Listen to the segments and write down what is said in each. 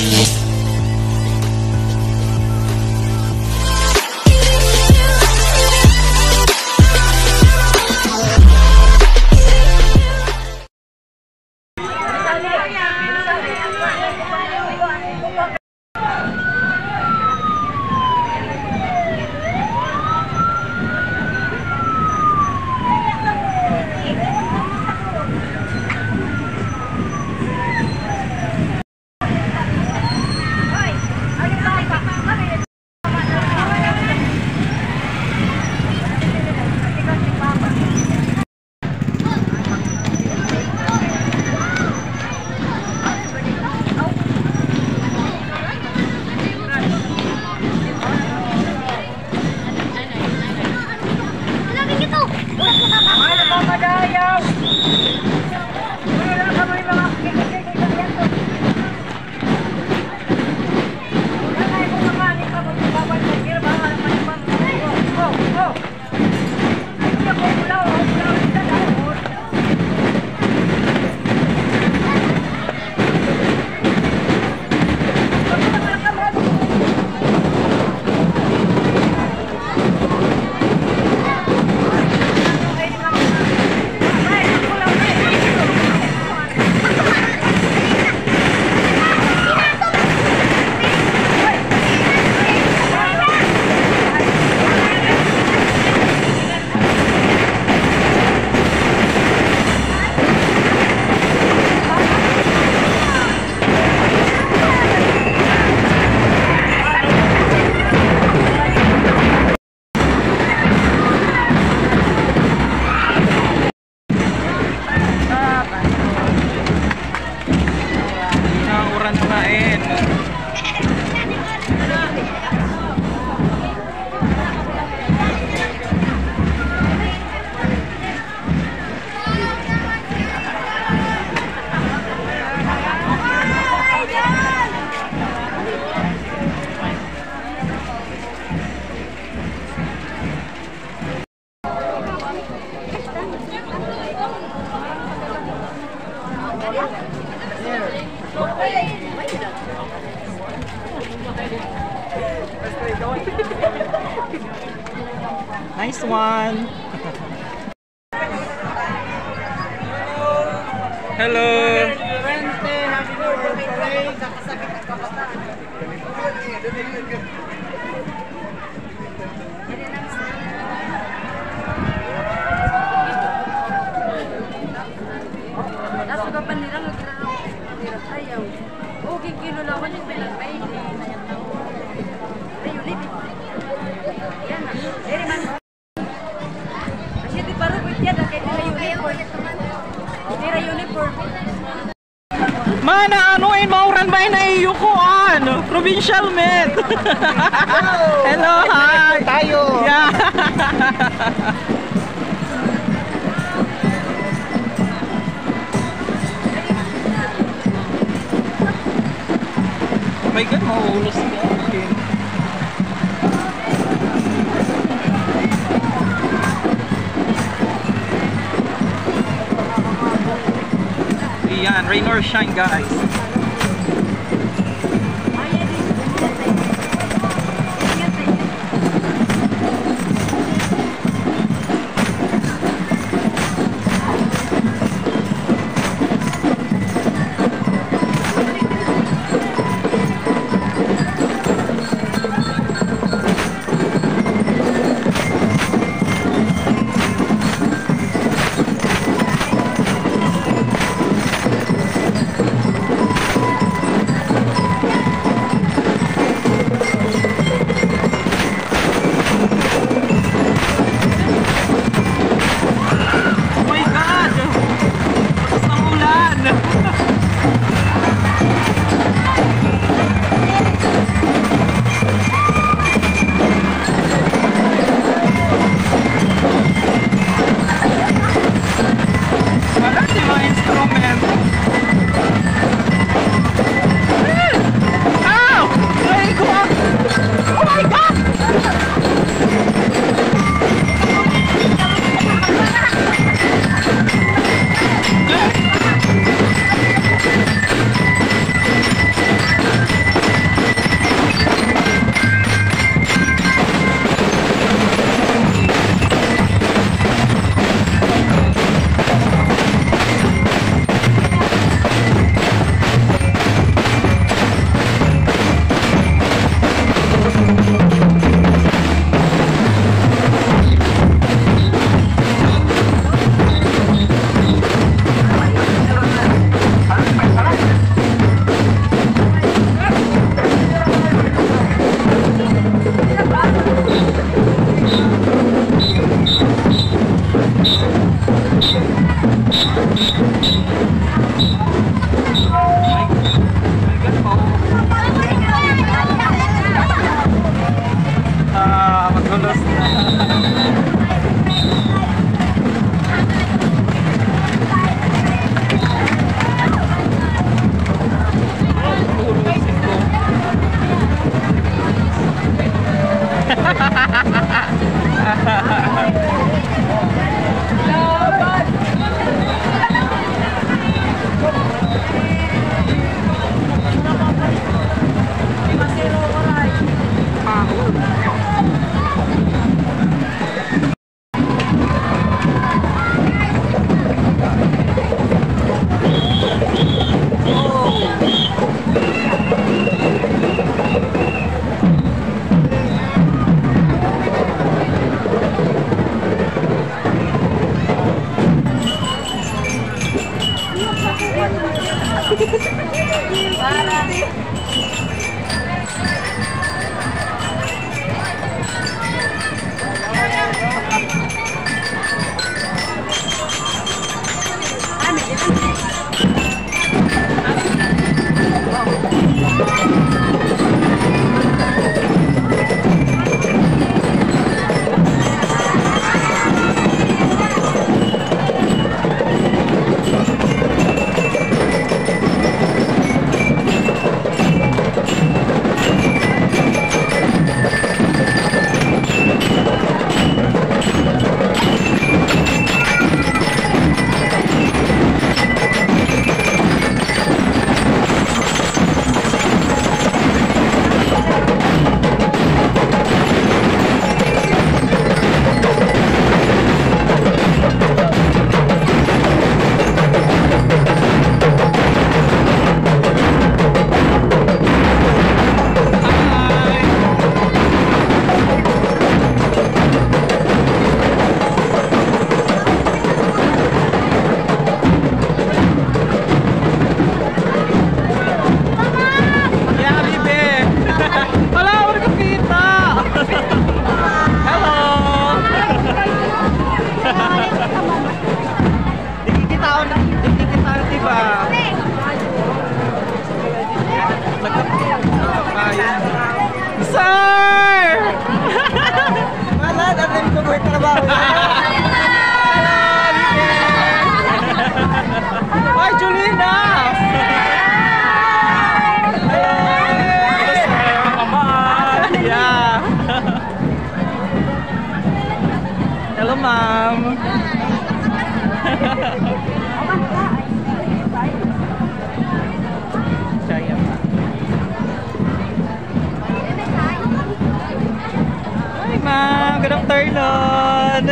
Thank. nice one. Hello. kaibigan, mauulos ka. Yan, rain or shine guys. Thank you.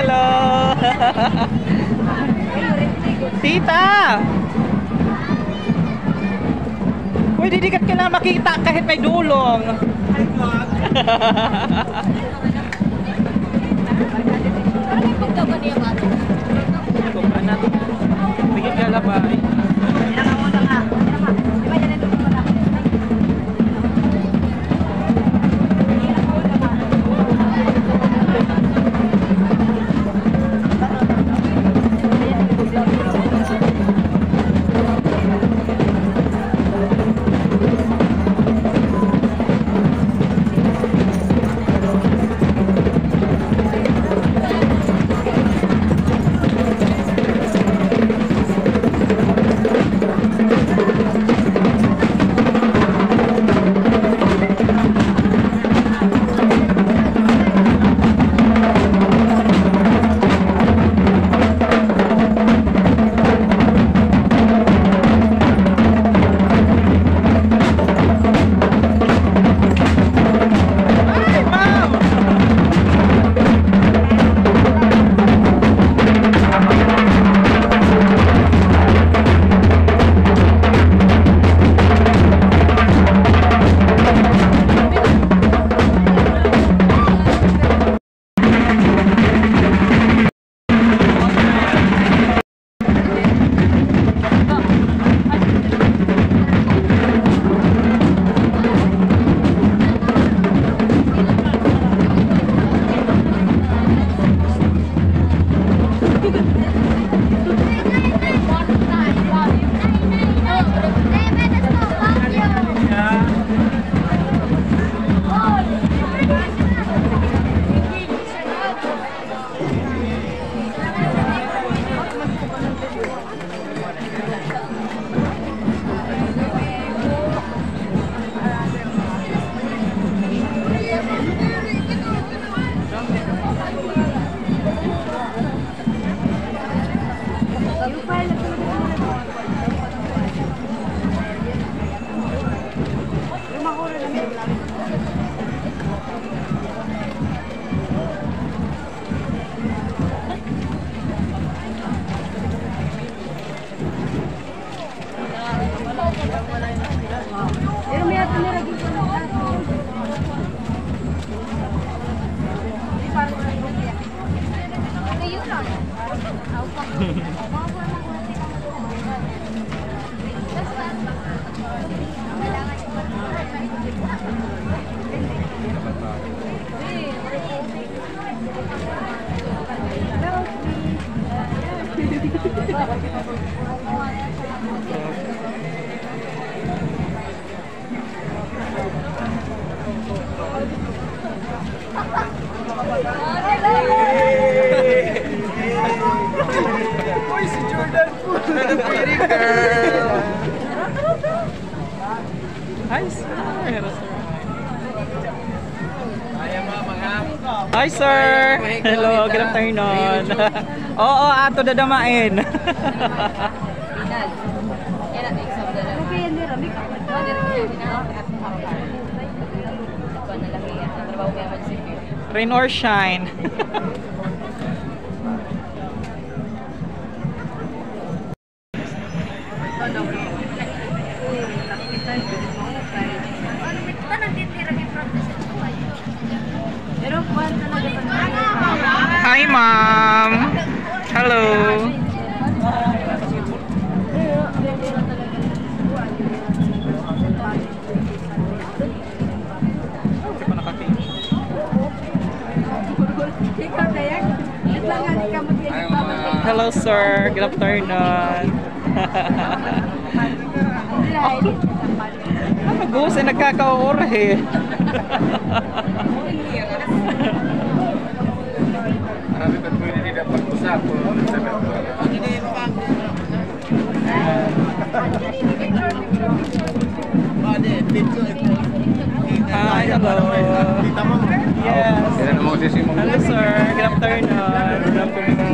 Hello! Tita! Uy, didikat ka lang makita kahit may dulong. Bigyan ka lang ba? partner nun. Oo, ato dadamain. Rain or shine. Vernon. Ang mag-uus ay nagkakaura eh. Marami ba't mo hindi na pag-usap? Hindi mo pang. Hi, hello. Yes. Hello, sir. Good afternoon. Good afternoon.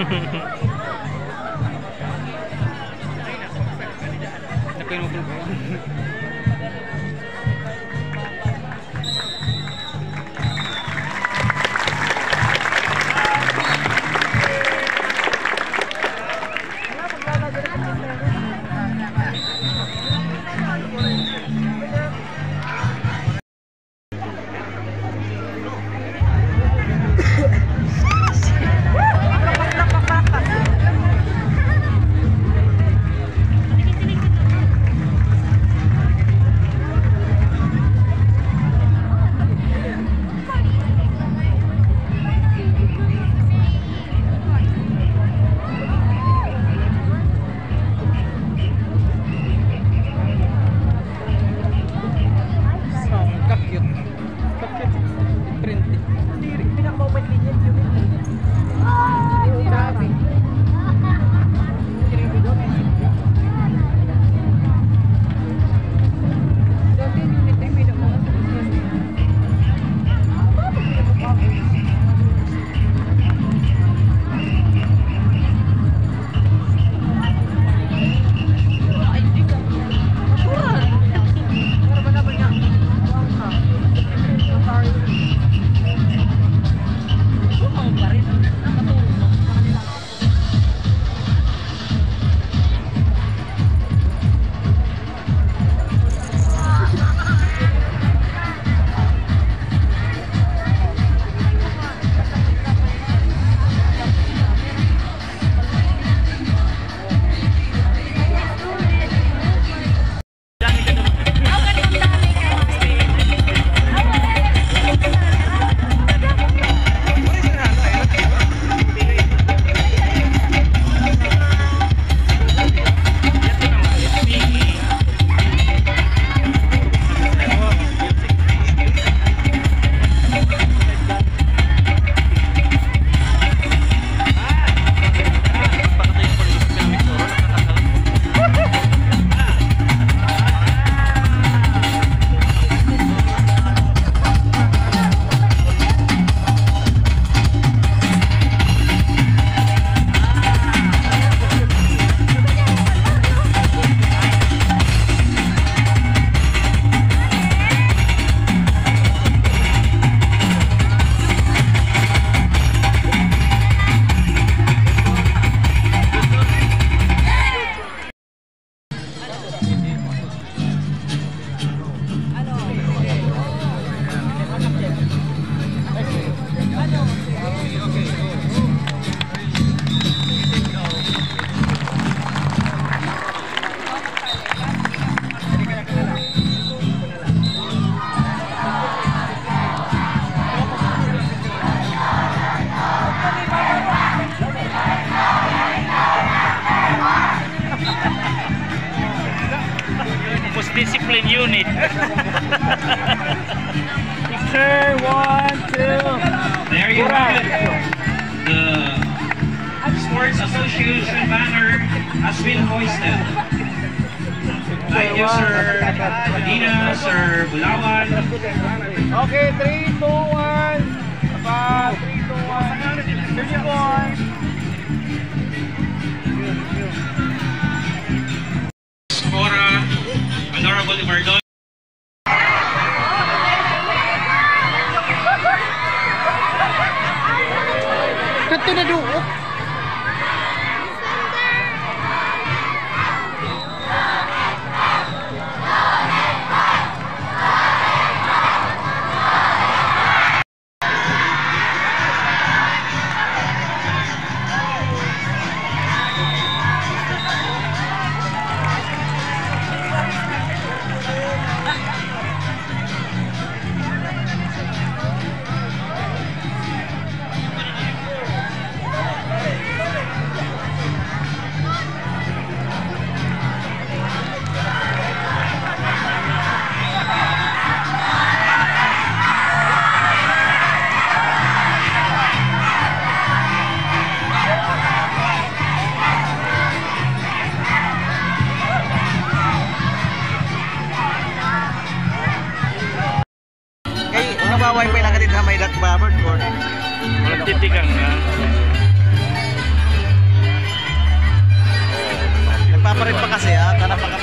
ハハハハ。Discipline unit. Picture, one, two. There you have it. The Sports Association banner has been hoisted. Thank you, Sir Medina, Sir Bulawan. Okay, 3, 2, 1. Apa, 3, 2, 1. Sir Jibon. Cora, Honorable Imardon. merin kasih ya, karena.